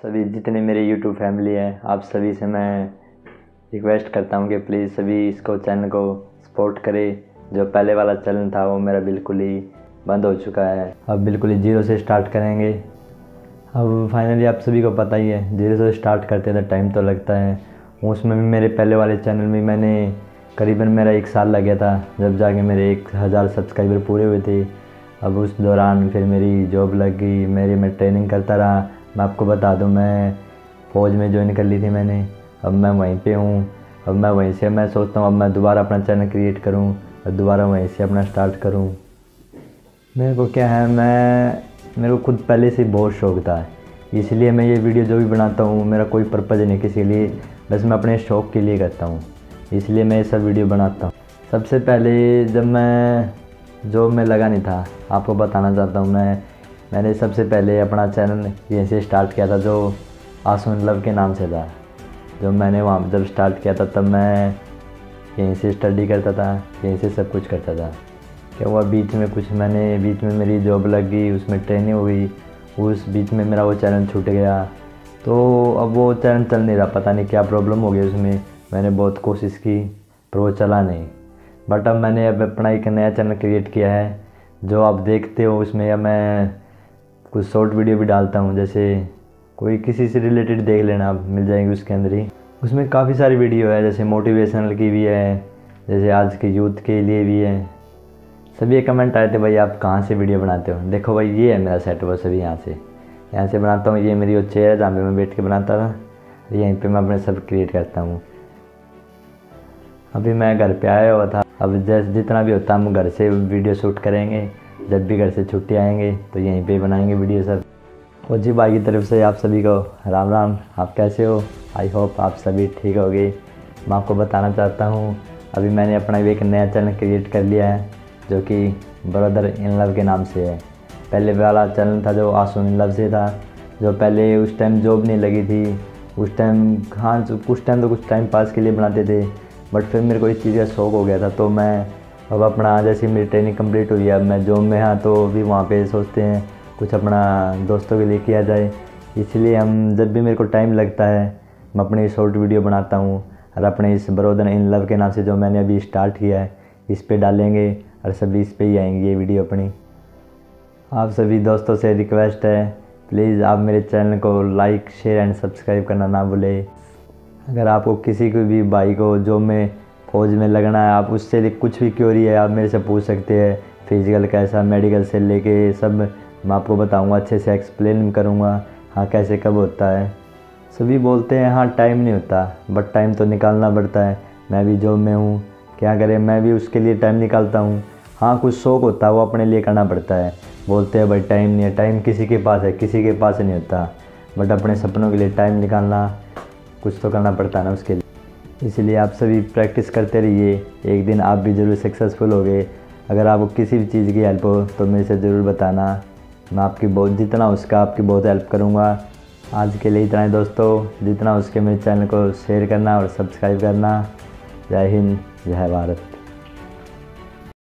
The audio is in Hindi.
सभी जितने मेरे यूट्यूब फैमिली है, आप सभी से मैं रिक्वेस्ट करता हूँ कि प्लीज़ सभी इसको चैनल को सपोर्ट करें। जो पहले वाला चैनल था, वो मेरा बिल्कुल ही बंद हो चुका है। अब बिल्कुल ही ज़ीरो से स्टार्ट करेंगे। अब फाइनली आप सभी को पता ही है ज़ीरो से स्टार्ट करते तो टाइम तो लगता है। उसमें भी मेरे पहले वाले चैनल में मैंने करीबन मेरा एक साल लग गया था, जब जाके मेरे एक हज़ार सब्सक्राइबर पूरे हुए थे। अब उस दौरान फिर मेरी जॉब लग गई, मेरी मैं ट्रेनिंग करता रहा। मैं आपको बता दूँ, मैं फ़ौज में ज्वाइन कर ली थी मैंने। अब मैं वहीं पे हूँ। अब मैं वहीं से, मैं सोचता हूँ, अब मैं दोबारा अपना चैनल क्रिएट करूँ, और दोबारा वहीं से अपना स्टार्ट करूँ। मेरे को क्या है, मैं, मेरे को खुद पहले से बहुत शौक था। इसलिए मैं ये वीडियो जो भी बनाता हूँ, मेरा कोई पर्पज़ नहीं किसी लिए। बस मैं अपने शौक़ के लिए करता हूँ। इसलिए मैं ये सब वीडियो बनाता हूँ। सबसे पहले जब मैं जॉब में लगा नहीं था, आपको बताना चाहता हूँ, मैं मैंने सबसे पहले अपना चैनल यहीं से स्टार्ट किया था, जो आसुन लव के नाम से था। जब मैंने वहाँ जब स्टार्ट किया था, तब मैं यहीं से स्टडी करता था, यहीं से सब कुछ करता था। क्या हुआ, बीच में कुछ मैंने, बीच में मेरी जॉब लग गई, उसमें ट्रेनिंग हुई, उस बीच में मेरा वो चैनल छूट गया। तो अब वो चैनल चल नहीं रहा, पता नहीं क्या प्रॉब्लम हो गई उसमें। मैंने बहुत कोशिश की, पर वो चला नहीं। बट अब मैंने अब अपना एक नया चैनल क्रिएट किया है, जो आप देखते हो उसमें मैं कुछ शॉर्ट वीडियो भी डालता हूँ, जैसे कोई किसी से रिलेटेड देख लेना, आप मिल जाएँगे उसके अंदर ही। उसमें काफ़ी सारी वीडियो है, जैसे मोटिवेशनल की भी है, जैसे आज के यूथ के लिए भी है। सभी कमेंट आए थे, भाई आप कहाँ से वीडियो बनाते हो? देखो भाई, ये है मेरा सेट वो सभी यहाँ से। यहाँ से बनाता हूँ, ये मेरी वो चेयर है, जहाँ पर मैं बैठ के बनाता था। यहीं पे मैं अपने सब क्रिएट करता हूँ। अभी मैं घर पे आया हुआ था। अब जैसे जितना भी होता हम घर से वीडियो शूट करेंगे। जब भी घर से छुट्टी आएँगे तो यहीं पे बनाएँगे वीडियो सब। और जी भाई की तरफ़ से आप सभी को राम राम। आप कैसे हो? आई होप आप सभी ठीक हो गए मैं आपको बताना चाहता हूँ, अभी मैंने अपना एक नया चैनल क्रिएट कर लिया है, जो कि ब्रदर इन लव के नाम से है। पहले वाला चैनल था जो आँसू इन लव से था, जो पहले उस टाइम जॉब नहीं लगी थी। उस टाइम हाँ कुछ टाइम तो कुछ टाइम पास के लिए बनाते थे बट फिर मेरे को इस चीज़ का शौक हो गया था तो मैं अब अपना जैसे मेरी ट्रेनिंग कंप्लीट हुई है, अब मैं जॉब में हाँ तो भी वहाँ पे सोचते हैं कुछ अपना दोस्तों के लिए किया जाए। इसलिए हम, जब भी मेरे को टाइम लगता है, मैं अपनी शॉर्ट वीडियो बनाता हूँ और अपने इस बरोदन इन लव के नाम से जो मैंने अभी स्टार्ट किया है, इस पर डालेंगे और सभी इस पर ही आएँगे ये वीडियो अपनी। आप सभी दोस्तों से रिक्वेस्ट है प्लीज़ आप मेरे चैनल को लाइक शेयर एंड सब्सक्राइब करना ना भूलें। अगर आपको किसी को भी भाई को जो में फौज में लगना है, आप उससे कुछ भी क्योरी है, आप मेरे से पूछ सकते हैं। फ़िज़िकल कैसा मेडिकल से लेके सब मैं आपको बताऊँगा, अच्छे से एक्सप्लेन करूँगा हाँ कैसे कब होता है। सभी बोलते हैं हाँ टाइम नहीं होता बट टाइम तो निकालना पड़ता है। मैं भी जॉब में हूँ, क्या करें, मैं भी उसके लिए टाइम निकालता हूँ। हाँ कुछ शौक होता है, वो अपने लिए करना पड़ता है। बोलते हैं, भाई टाइम नहीं है टाइम किसी के पास है, किसी के पास नहीं होता। बट अपने सपनों के लिए टाइम निकालना, कुछ तो करना पड़ता है ना उसके लिए। इसलिए आप सभी प्रैक्टिस करते रहिए। एक दिन आप भी ज़रूर सक्सेसफुल हो गए अगर आपको किसी भी चीज़ की हेल्प हो तो मेरे से ज़रूर बताना। मैं आपकी बहुत, जितना उसका आपकी बहुत हेल्प करूँगा। आज के लिए इतना ही दोस्तों। जितना उसके मेरे चैनल को शेयर करना और सब्सक्राइब करना। जय हिंद, जय भारत।